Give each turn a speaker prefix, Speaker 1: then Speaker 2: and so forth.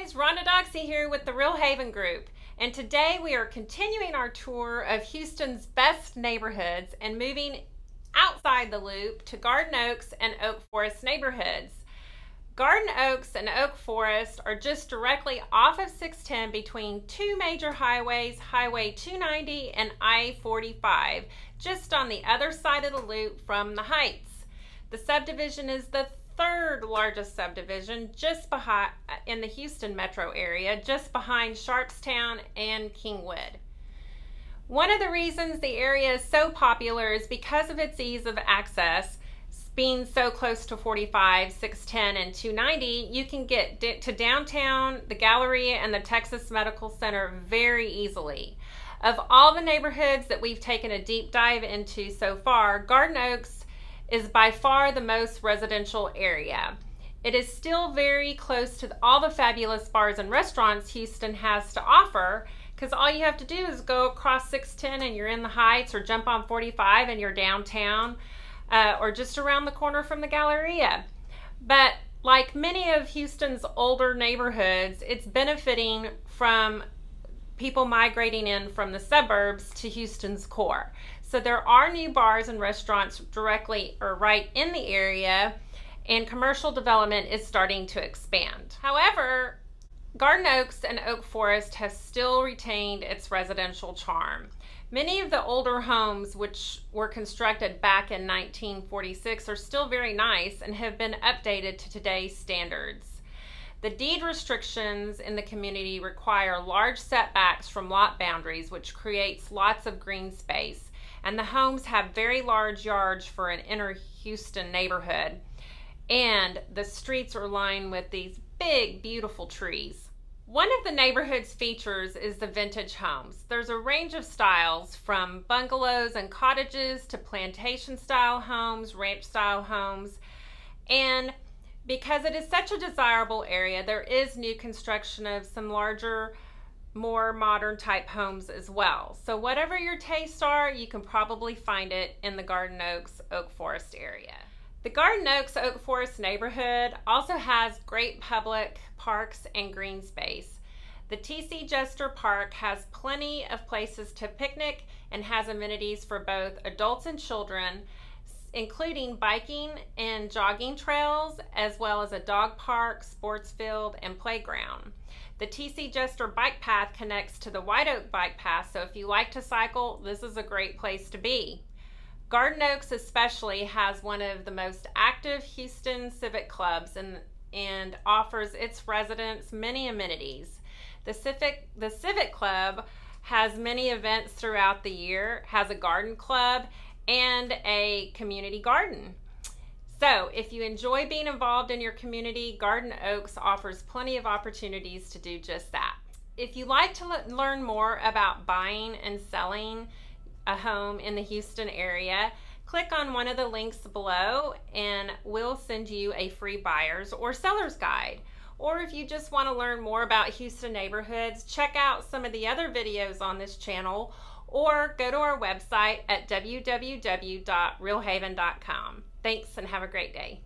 Speaker 1: guys, Rhonda Doxey here with the Real Haven Group. And today we are continuing our tour of Houston's best neighborhoods and moving outside the loop to Garden Oaks and Oak Forest neighborhoods. Garden Oaks and Oak Forest are just directly off of 610 between two major highways, Highway 290 and I-45, just on the other side of the loop from the Heights. The subdivision is the third largest subdivision just behind in the Houston metro area, just behind Sharpstown and Kingwood. One of the reasons the area is so popular is because of its ease of access. Being so close to 45, 610, and 290, you can get to downtown, the Galleria, and the Texas Medical Center very easily. Of all the neighborhoods that we've taken a deep dive into so far, Garden Oaks is by far the most residential area. It is still very close to all the fabulous bars and restaurants Houston has to offer because all you have to do is go across 610 and you're in the Heights or jump on 45 and you're downtown uh, or just around the corner from the Galleria. But like many of Houston's older neighborhoods, it's benefiting from people migrating in from the suburbs to Houston's core. So there are new bars and restaurants directly or right in the area, and commercial development is starting to expand. However, Garden Oaks and Oak Forest has still retained its residential charm. Many of the older homes, which were constructed back in 1946, are still very nice and have been updated to today's standards. The deed restrictions in the community require large setbacks from lot boundaries, which creates lots of green space and the homes have very large yards for an inner Houston neighborhood. And the streets are lined with these big, beautiful trees. One of the neighborhood's features is the vintage homes. There's a range of styles from bungalows and cottages to plantation style homes, ranch style homes. And because it is such a desirable area, there is new construction of some larger more modern type homes as well. So whatever your tastes are, you can probably find it in the Garden Oaks Oak Forest area. The Garden Oaks Oak Forest neighborhood also has great public parks and green space. The TC Jester Park has plenty of places to picnic and has amenities for both adults and children, including biking and jogging trails, as well as a dog park, sports field, and playground. The TC Jester bike path connects to the White Oak bike path, so if you like to cycle, this is a great place to be. Garden Oaks especially has one of the most active Houston civic clubs and, and offers its residents many amenities. The Civic, the Civic Club has many events throughout the year, has a garden club, and a community garden. So, if you enjoy being involved in your community, Garden Oaks offers plenty of opportunities to do just that. If you like to learn more about buying and selling a home in the Houston area, click on one of the links below and we'll send you a free buyer's or seller's guide. Or if you just want to learn more about Houston neighborhoods, check out some of the other videos on this channel or go to our website at www.realhaven.com. Thanks and have a great day.